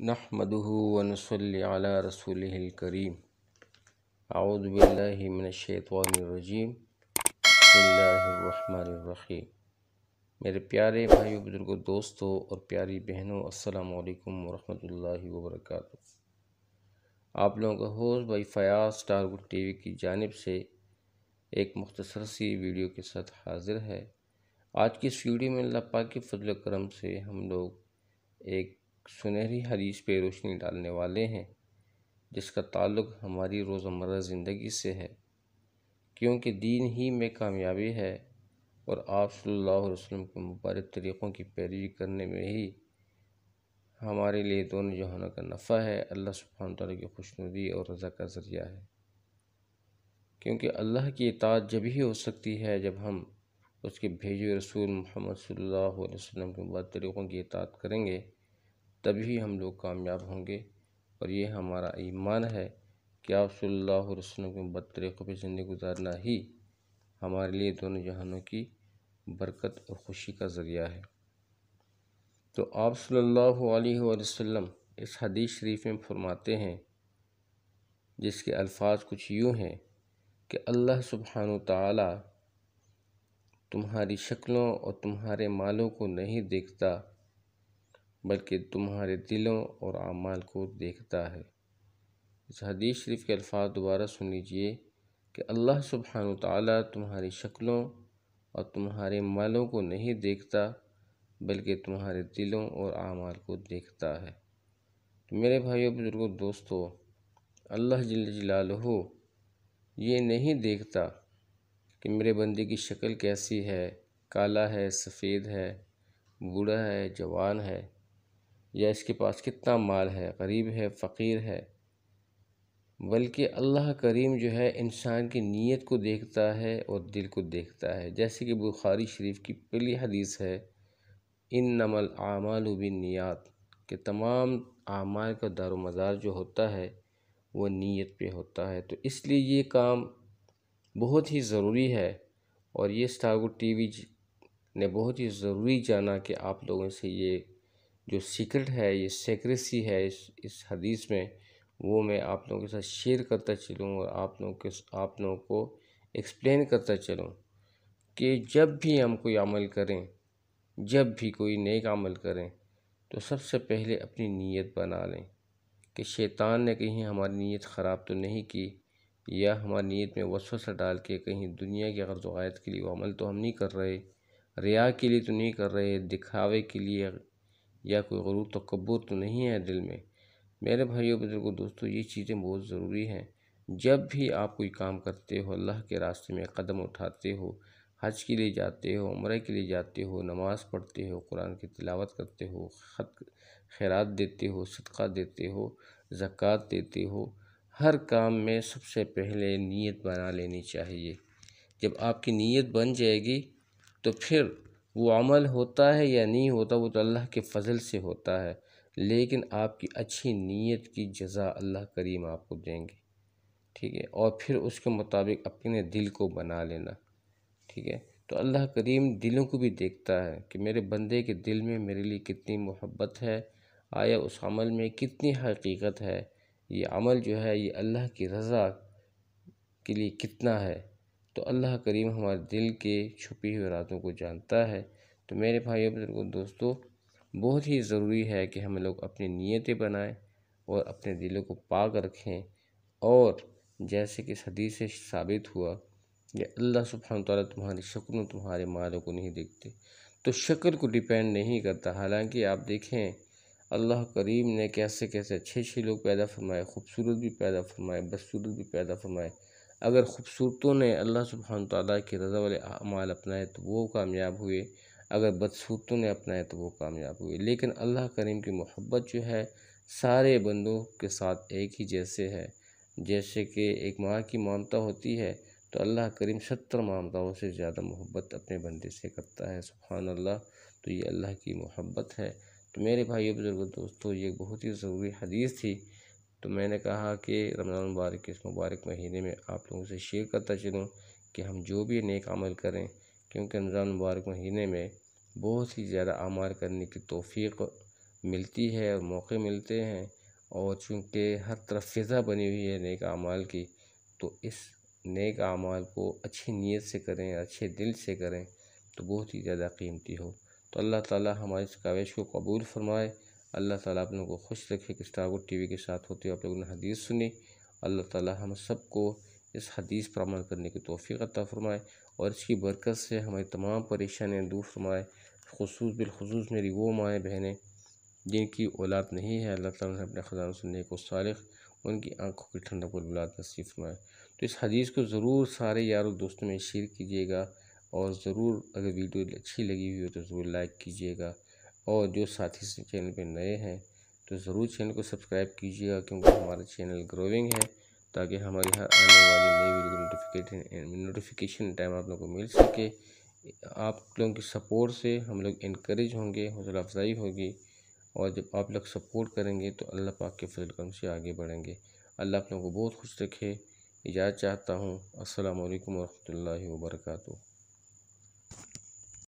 अला रसूलिहिल करीम बिस्मिल्लाहिर्रहमानिर्रहीम मेरे प्यारे भाइयों, बुज़ुर्गों, दोस्तों और प्यारी बहनों, अस्सलाम वालेकुम वबरकातुहू। आप लोगों का होस्ट भाई फयाज गुड टीवी की जानब से एक मुख्तसर सी वीडियो के साथ हाज़िर है। आज की इस वीडियो में अल्लाह पाक के फजल करम से हम लोग एक सुनहरी हदीस पे रोशनी डालने वाले हैं, जिसका ताल्लुक़ हमारी रोज़मर्रा ज़िंदगी से है। क्योंकि दीन ही में कामयाबी है और आप सल्लल्लाहु अलैहि वसल्लम के मुबारक तरीक़ों की पैरवी करने में ही हमारे लिए दोनों जहानों का नफ़ा है। अल्लाह सुबहान तआला की खुशनुदी और रज़ा का ज़रिया है। क्योंकि अल्लाह की इतात जब ही हो सकती है, जब हम उसके भेजे रसूल मोहम्मद सल्लल्लाहु अलैहि वसल्लम के बाद तरीक़ों की इतात करेंगे तभी हम लोग कामयाब होंगे। और ये हमारा ईमान है कि आप सल्लल्लाहु अलैहि वसल्लम के बाद तरीक़ों पर ज़िंदगी गुजारना ही हमारे लिए दोनों जहानों की बरकत और ख़ुशी का ज़रिया है। तो आप सल्लल्लाहु अलैहि वसल्लम इस हदीस शरीफ में फरमाते हैं, जिसके अल्फाज कुछ यूँ हैं कि अल्लाह सुबहान तुम्हारी शक्लों और तुम्हारे मालों को नहीं देखता बल्कि तुम्हारे दिलों और आमाल को देखता है। इस हदीस शरीफ के अल्फाज दोबारा सुन लीजिए कि अल्लाह सुबहान ताला तुम्हारी शक्लों और तुम्हारे मालों को नहीं देखता, बल्कि तुम्हारे दिलों और आमाल को देखता है। तो मेरे भाइयों, बुज़ुर्गों, दोस्तों, अल्लाह जल जलालहू ये नहीं देखता कि मेरे बंदे की शक्ल कैसी है, काला है, सफ़ेद है, बूढ़ा है, जवान है। या इसके पास कितना माल है, गरीब है, फ़कीर है। बल्कि अल्लाह करीम जो है, इंसान की नीयत को देखता है और दिल को देखता है। जैसे कि बुखारी शरीफ की पहली हदीस है इन नमल आमाल नियात के तमाम आमाल का दार मज़ार जो होता है, वो नीयत पे होता है। तो इसलिए ये काम बहुत ही ज़रूरी है और ये स्टारगो टीवी ने बहुत ही ज़रूरी जाना कि आप लोगों से ये जो सीक्रेट है, ये सेक्रेसी है इस इस हदीस में, वो मैं आप लोगों के साथ शेयर करता चलूँ और आप लोगों के आप लोगों को एक्सप्लेन करता चलूँ कि जब भी हम कोई अमल करें, जब भी कोई नेक अमल करें तो सबसे पहले अपनी नीयत बना लें कि शैतान ने कहीं हमारी नीयत ख़राब तो नहीं की या हमारी नीयत में वसवसा डाल के कहीं दुनिया की गर्ज वायत के लिए वो अमल तो हम नहीं कर रहे, रिया के लिए तो नहीं कर रहे, दिखावे के लिए या कोई गरूर तकबर तो नहीं है दिल में। मेरे भाइयों, बुज़ुर्गों, दोस्तों, ये चीज़ें बहुत ज़रूरी हैं। जब भी आप कोई काम करते हो, अल्लाह के रास्ते में कदम उठाते हो, हज के लिए जाते हो, उम्र के लिए जाते हो, नमाज़ पढ़ते हो, कुरान की तिलावत करते हो, ख़त, खैरात देते हो, सदक़ा देते हो, ज़क़़त देते हो, हर काम में सबसे पहले नीयत बना लेनी चाहिए। जब आपकी नीयत बन जाएगी तो फिर वो अमल होता है या नहीं होता, वो तो अल्लाह के फ़ज़ल से होता है। लेकिन आपकी अच्छी नीयत की जज़ा अल्लाह करीम आपको देंगे। ठीक है? और फिर उसके मुताबिक अपने दिल को बना लेना। ठीक है? तो अल्लाह करीम दिलों को भी देखता है कि मेरे बंदे के दिल में मेरे लिए कितनी मोहब्बत है, आया उस अमल में कितनी हकीकत है। ये अमल जो है, ये अल्लाह की रज़ा के लिए कितना है? तो अल्लाह करीम हमारे दिल के छुपी हुई रातों को जानता है। तो मेरे भाइयों बुज़ुर्गों दोस्तों, बहुत ही ज़रूरी है कि हम लोग अपनी नीयतें बनाएँ और अपने दिलों को पाक रखें। और जैसे कि सदी से साबित हुआ कि अल्लाह सुबहान ताला तुम्हारी शक्लों तुम्हारे मालों को नहीं देखते। तो शक्ल को डिपेंड नहीं करता। हालाँकि आप देखें, अल्लाह करीम ने कैसे कैसे अच्छे अच्छे लोग पैदा फरमाए, खूबसूरत भी पैदा फरमाए, बदसूरत भी पैदा फरमाए। अगर खूबसूरतों ने अल्लाह सुबहान ताला की रज़ा वाले अमाल अपनाए तो वो कामयाब हुए। अगर बदसूरतों ने अपनाए तो वो कामयाब हुए। लेकिन अल्लाह करीम की मोहब्बत जो है, सारे बंदों के साथ एक ही जैसे है। जैसे कि एक माँ की ममता होती है तो अल्लाह करीम सत्तर मामदाओं से ज़्यादा मोहब्बत अपने बंदे से करता है। सुबहान अल्लाह तो ये अल्लाह की मोहब्बत है। तो मेरे भाई बुज़ुर्गों, दोस्तों, ये बहुत ही ज़रूरी हदीस थी तो मैंने कहा कि रमज़ान मुबारक के इस मुबारक महीने में आप लोगों से शेयर करता चलूँ कि हम जो भी नेक अमल करें, क्योंकि रमज़ान मुबारक महीने में बहुत ही ज़्यादा अमाल करने की तोफ़ी मिलती है और मौके मिलते हैं और चूँकि हर तरफ़ फ़िज़ा बनी हुई है नेक आमाल की तो इस नेक आमाल को अच्छी नीयत से करें, अच्छे दिल से करें तो बहुत ही ज़्यादा कीमती हो। तो अल्लाह ताला हमारी इस काविश को कबूल फरमाए अल्लाह ताला आप लोगों को खुश रखे, कि स्टारवुड टीवी के साथ होते हुए आप लोगों ने हदीस सुनी। अल्लाह ताला हम सबको इस हदीस पर अमल करने की तोफ़ी अता फ़रमाए और इसकी बरकत से हमारी तमाम परेशानियाँ दूर फरमाए। खसूस बिलखसूस मेरी वो माएँ बहनें, जिनकी औलाद नहीं है, अल्लाह ताला ने अपने ख़जान सुनने को सालिक उनकी आँखों की ठंडक और बुलाद नसीब फरमाए। तो इस हदीस को ज़रूर सारे यारों दोस्तों में शेयर कीजिएगा और ज़रूर अगर वीडियो अच्छी लगी हुई हो तो ज़रूर लाइक कीजिएगा। और जो साथी चैनल पर नए हैं तो ज़रूर चैनल को सब्सक्राइब कीजिएगा क्योंकि हमारा चैनल ग्रोविंग है, ताकि हमारी हर आने वाली नई वीडियो नोटिफिकेशन नोटिफिकेशन टाइम आप लोगों को मिल सके। आप लोगों की सपोर्ट से हम लोग इनक्रेज होंगे, हौसला अफजाई होगी और जब आप लोग सपोर्ट करेंगे तो अल्लाह पाक के फजल करम से आगे बढ़ेंगे। अल्लाह आप लोगों को बहुत खुश रखे। इजाज़त चाहता हूँ। अस्सलाम वालेकुम वरहमतुल्लाहि